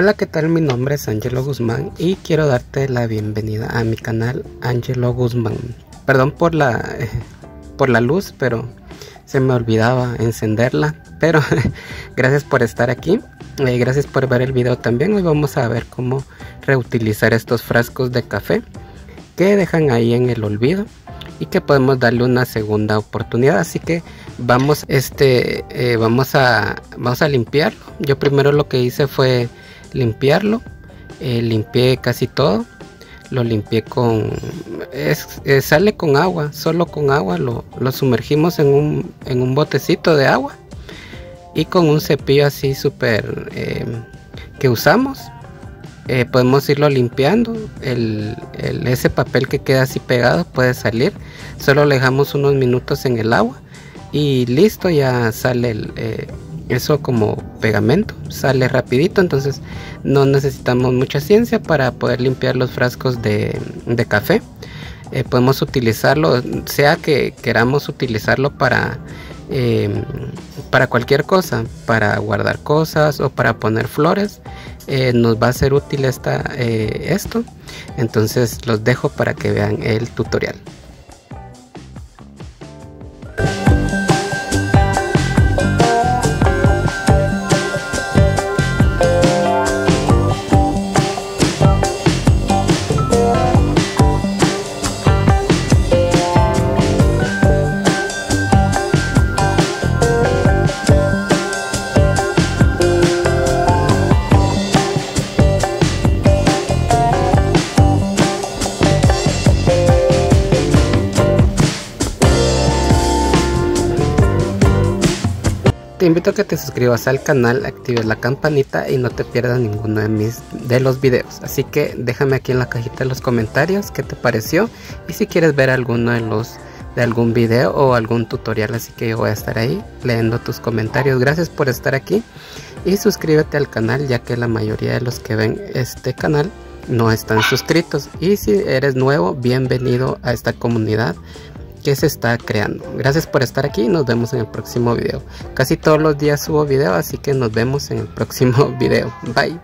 Hola, ¿qué tal? Mi nombre es Angelo Guzmán y quiero darte la bienvenida a mi canal Angelo Guzmán. Perdón por la, por la luz, pero se me olvidaba encenderla. Pero gracias por estar aquí. Eh, gracias por ver el video también. Hoy vamos a ver cómo reutilizar estos frascos de café que dejan ahí en el olvido y que podemos darle una segunda oportunidad. Así que vamos, este, eh, vamos a, vamos a limpiarlo. Yo primero lo que hice fue limpiarlo. Eh, limpié casi todo. Lo limpié con sale con agua solo con agua lo, sumergimos en un, en un botecito de agua y con un cepillo así súper eh, que usamos eh, podemos irlo limpiando. El, ese papel que queda así pegado puede salir. Solo dejamos unos minutos en el agua y listo ya sale el, eh, eso como pegamento sale rapidito entonces no necesitamos mucha ciencia para poder limpiar los frascos de, café. Eh, podemos utilizarlo sea que queramos utilizarlo para em, para cualquier cosa para guardar cosas o para poner flores eh, nos va a ser útil esta, eh, esto. Entonces los dejo para que vean el tutorial Te invito a que te suscribas al canal, actives la campanita y no te pierdas ninguno de mis de los videos. Así que déjame aquí en la cajita de los comentarios qué te pareció y si quieres ver alguno de los de algún video o algún tutorial, así que yo voy a estar ahí leyendo tus comentarios. Gracias por estar aquí y suscríbete al canal ya que la mayoría de los que ven este canal no están suscritos y si eres nuevo, bienvenido a esta comunidad que se está creando. Gracias por estar aquí y nos vemos en el próximo video. Casi todos los días subo video, así que nos vemos en el próximo video. Bye.